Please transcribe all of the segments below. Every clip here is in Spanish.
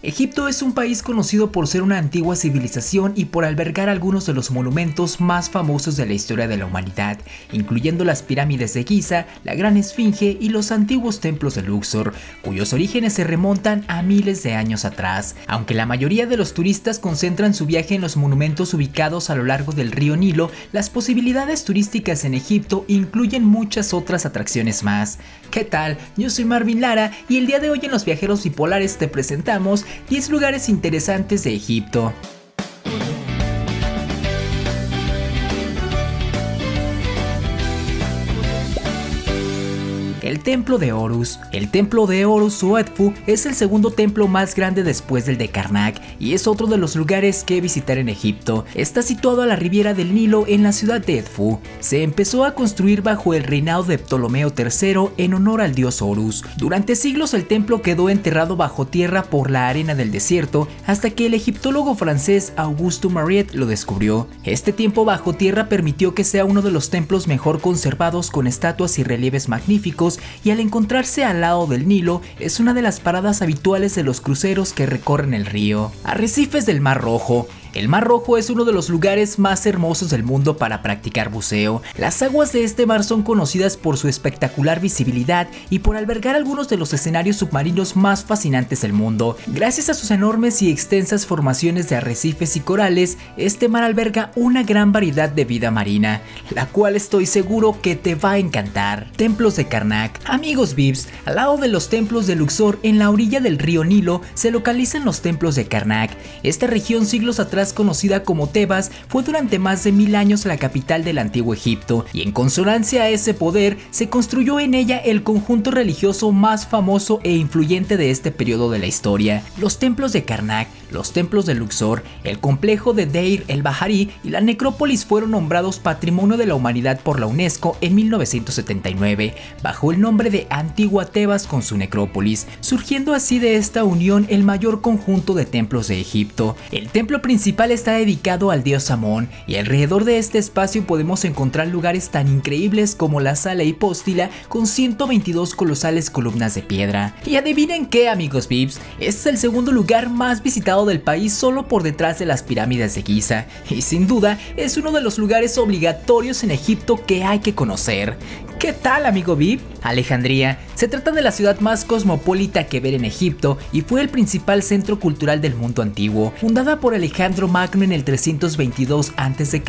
Egipto es un país conocido por ser una antigua civilización y por albergar algunos de los monumentos más famosos de la historia de la humanidad, incluyendo las pirámides de Giza, la Gran Esfinge y los antiguos templos de Luxor, cuyos orígenes se remontan a miles de años atrás. Aunque la mayoría de los turistas concentran su viaje en los monumentos ubicados a lo largo del río Nilo, las posibilidades turísticas en Egipto incluyen muchas otras atracciones más. ¿Qué tal? Yo soy Marvin Lara y el día de hoy en Los Viajeros Bipolares te presentamos 10 lugares interesantes de Egipto. El Templo de Horus. El Templo de Horus o Edfu es el segundo templo más grande después del de Karnak y es otro de los lugares que visitar en Egipto. Está situado a la riviera del Nilo en la ciudad de Edfu. Se empezó a construir bajo el reinado de Ptolomeo III en honor al dios Horus. Durante siglos el templo quedó enterrado bajo tierra por la arena del desierto hasta que el egiptólogo francés Augusto Mariette lo descubrió. Este tiempo bajo tierra permitió que sea uno de los templos mejor conservados con estatuas y relieves magníficos y al encontrarse al lado del Nilo es una de las paradas habituales de los cruceros que recorren el río. Arrecifes del Mar Rojo el Mar Rojo es uno de los lugares más hermosos del mundo para practicar buceo. Las aguas de este mar son conocidas por su espectacular visibilidad y por albergar algunos de los escenarios submarinos más fascinantes del mundo. Gracias a sus enormes y extensas formaciones de arrecifes y corales, este mar alberga una gran variedad de vida marina, la cual estoy seguro que te va a encantar. Templos de Karnak. Amigos Vips, al lado de los templos de Luxor, en la orilla del río Nilo, se localizan los templos de Karnak. Esta región siglos atrás conocida como Tebas, fue durante más de mil años la capital del antiguo Egipto, y en consonancia a ese poder se construyó en ella el conjunto religioso más famoso e influyente de este periodo de la historia, los templos de Karnak, los templos de Luxor, el complejo de Deir el Bahari y la necrópolis fueron nombrados Patrimonio de la Humanidad por la UNESCO en 1979, bajo el nombre de Antigua Tebas con su necrópolis, surgiendo así de esta unión el mayor conjunto de templos de Egipto. El templo principal está dedicado al dios Amón y alrededor de este espacio podemos encontrar lugares tan increíbles como la sala hipóstila con 122 colosales columnas de piedra. Y adivinen qué amigos Vips, este es el segundo lugar más visitado del país solo por detrás de las pirámides de Giza, y sin duda es uno de los lugares obligatorios en Egipto que hay que conocer. ¿Qué tal amigo VIP? Alejandría se trata de la ciudad más cosmopolita que ver en Egipto y fue el principal centro cultural del mundo antiguo. Fundada por Alejandro Magno en el 322 a.C.,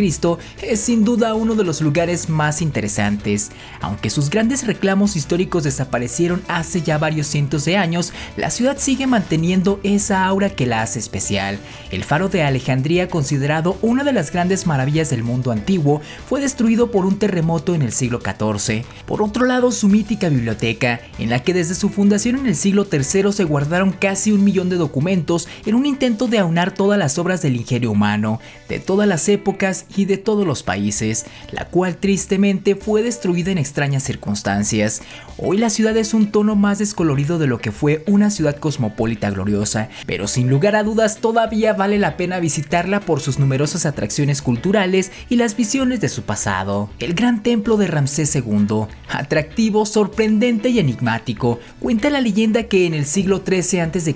es sin duda uno de los lugares más interesantes. Aunque sus grandes reclamos históricos desaparecieron hace ya varios cientos de años, la ciudad sigue manteniendo esa aura que la hace especial. El faro de Alejandría, considerado una de las grandes maravillas del mundo antiguo, fue destruido por un terremoto en el siglo XIV. Por otro lado, su biblioteca, en la que desde su fundación en el siglo III se guardaron casi un millón de documentos en un intento de aunar todas las obras del ingenio humano, de todas las épocas y de todos los países, la cual tristemente fue destruida en extrañas circunstancias. Hoy la ciudad es un tono más descolorido de lo que fue una ciudad cosmopolita gloriosa, pero sin lugar a dudas todavía vale la pena visitarla por sus numerosas atracciones culturales y las visiones de su pasado. El gran templo de Ramsés II atractivo, sorprendente y enigmático. Cuenta la leyenda que en el siglo XIII a.C.,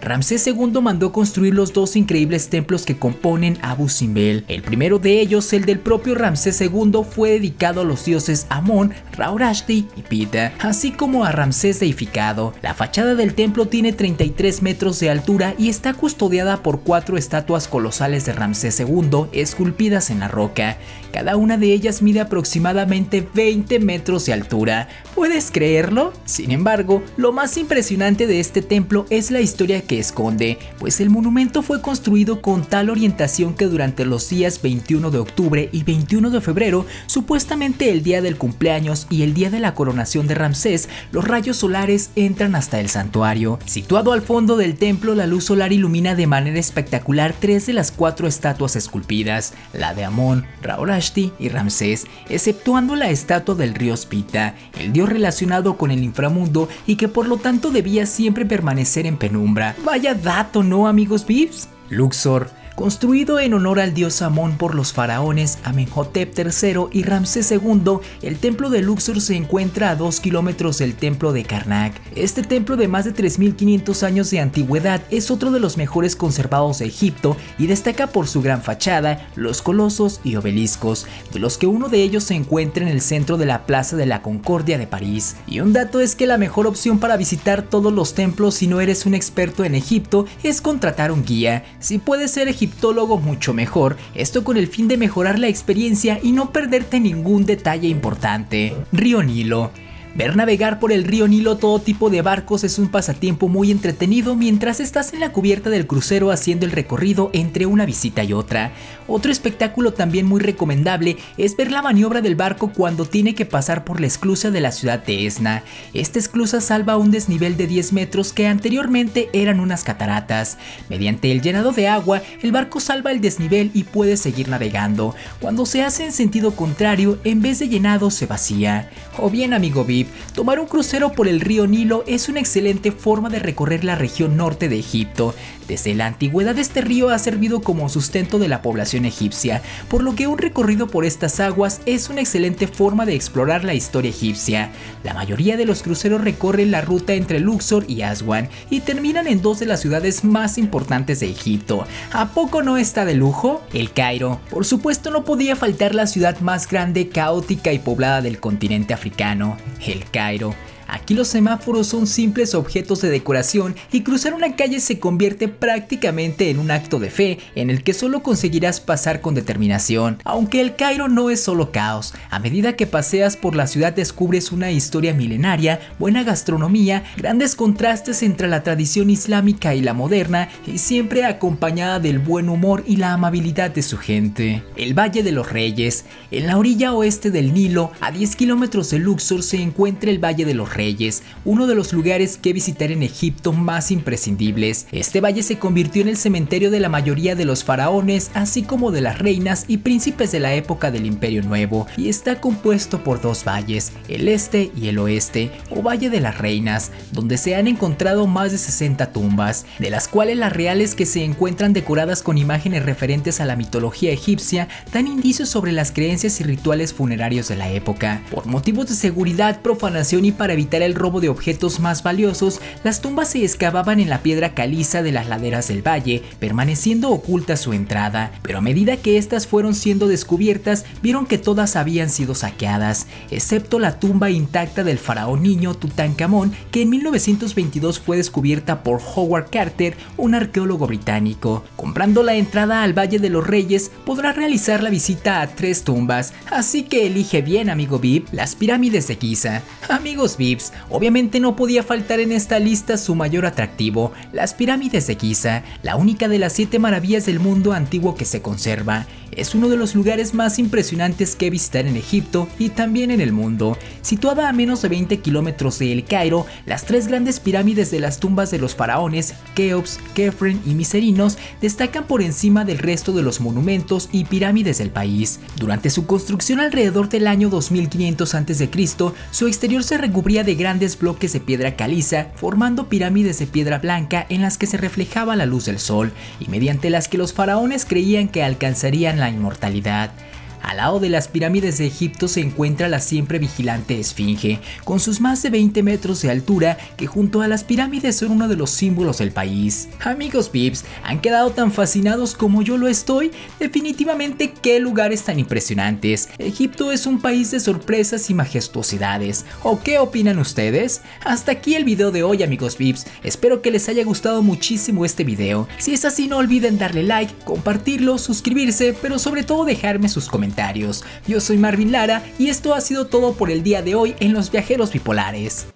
Ramsés II mandó construir los dos increíbles templos que componen Abu Simbel. El primero de ellos, el del propio Ramsés II, fue dedicado a los dioses Amón, Raurashti y Pita, así como a Ramsés deificado. La fachada del templo tiene 33 metros de altura y está custodiada por cuatro estatuas colosales de Ramsés II esculpidas en la roca. Cada una de ellas mide aproximadamente 20 metros de altura. ¿Puedes creerlo? Sin embargo, lo más impresionante de este templo es la historia que esconde, pues el monumento fue construido con tal orientación que durante los días 21 de octubre y 21 de febrero, supuestamente el día del cumpleaños y el día de la coronación de Ramsés, los rayos solares entran hasta el santuario. Situado al fondo del templo, la luz solar ilumina de manera espectacular tres de las cuatro estatuas esculpidas, la de Amón, Raorashti y Ramsés, exceptuando la estatua del río Spita, dios relacionado con el inframundo y que por lo tanto debía siempre permanecer en penumbra. Vaya dato, ¿no amigos Vips? Luxor Construido en honor al dios Amón por los faraones Amenhotep III y Ramsés II, el templo de Luxor se encuentra a 2 kilómetros del templo de Karnak. Este templo de más de 3.500 años de antigüedad es otro de los mejores conservados de Egipto y destaca por su gran fachada, los colosos y obeliscos, de los que uno de ellos se encuentra en el centro de la Plaza de la Concordia de París. Y un dato es que la mejor opción para visitar todos los templos si no eres un experto en Egipto es contratar un guía. Si puedes ser egiptólogo mucho mejor, esto con el fin de mejorar la experiencia y no perderte ningún detalle importante. Río Nilo Ver navegar por el río Nilo todo tipo de barcos es un pasatiempo muy entretenido mientras estás en la cubierta del crucero haciendo el recorrido entre una visita y otra. Otro espectáculo también muy recomendable es ver la maniobra del barco cuando tiene que pasar por la esclusa de la ciudad de Esna. Esta esclusa salva un desnivel de 10 metros que anteriormente eran unas cataratas. Mediante el llenado de agua, el barco salva el desnivel y puede seguir navegando. Cuando se hace en sentido contrario, en vez de llenado se vacía. O bien amigo Tomar un crucero por el río Nilo es una excelente forma de recorrer la región norte de Egipto. Desde la antigüedad este río ha servido como sustento de la población egipcia, por lo que un recorrido por estas aguas es una excelente forma de explorar la historia egipcia. La mayoría de los cruceros recorren la ruta entre Luxor y Aswan y terminan en dos de las ciudades más importantes de Egipto. ¿A poco no está de lujo? El Cairo. Por supuesto no podía faltar la ciudad más grande, caótica y poblada del continente africano. El Cairo. Aquí los semáforos son simples objetos de decoración y cruzar una calle se convierte prácticamente en un acto de fe en el que solo conseguirás pasar con determinación. Aunque el Cairo no es solo caos, a medida que paseas por la ciudad descubres una historia milenaria, buena gastronomía, grandes contrastes entre la tradición islámica y la moderna y siempre acompañada del buen humor y la amabilidad de su gente. El Valle de los Reyes. En la orilla oeste del Nilo, a 10 kilómetros de Luxor, se encuentra el Valle de los Reyes uno de los lugares que visitar en Egipto más imprescindibles. Este valle se convirtió en el cementerio de la mayoría de los faraones, así como de las reinas y príncipes de la época del Imperio Nuevo, y está compuesto por dos valles, el este y el oeste, o Valle de las Reinas, donde se han encontrado más de 60 tumbas, de las cuales las reales que se encuentran decoradas con imágenes referentes a la mitología egipcia dan indicios sobre las creencias y rituales funerarios de la época. Por motivos de seguridad, profanación y para evitar el robo de objetos más valiosos, las tumbas se excavaban en la piedra caliza de las laderas del valle, permaneciendo oculta su entrada, pero a medida que estas fueron siendo descubiertas, vieron que todas habían sido saqueadas, excepto la tumba intacta del faraón niño Tutankamón, que en 1922 fue descubierta por Howard Carter, un arqueólogo británico. Comprando la entrada al Valle de los Reyes, podrás realizar la visita a tres tumbas, así que elige bien, amigo VIP, las pirámides de Giza. Amigos VIP, obviamente no podía faltar en esta lista su mayor atractivo, las pirámides de Giza, la única de las siete maravillas del mundo antiguo que se conserva. Es uno de los lugares más impresionantes que visitar en Egipto y también en el mundo. Situada a menos de 20 kilómetros de El Cairo, las tres grandes pirámides de las tumbas de los faraones, Keops, Kefren y Miserinos, destacan por encima del resto de los monumentos y pirámides del país. Durante su construcción alrededor del año 2500 a.C., su exterior se recubría de grandes bloques de piedra caliza, formando pirámides de piedra blanca en las que se reflejaba la luz del sol y mediante las que los faraones creían que alcanzarían la inmortalidad. Al lado de las pirámides de Egipto se encuentra la siempre vigilante Esfinge, con sus más de 20 metros de altura, que junto a las pirámides son uno de los símbolos del país. Amigos Vips, ¿han quedado tan fascinados como yo lo estoy? Definitivamente qué lugares tan impresionantes. Egipto es un país de sorpresas y majestuosidades. ¿O qué opinan ustedes? Hasta aquí el video de hoy amigos Vips, espero que les haya gustado muchísimo este video. Si es así no olviden darle like, compartirlo, suscribirse, pero sobre todo dejarme sus yo soy Marvin Lara y esto ha sido todo por el día de hoy en Los Viajeros Bipolares.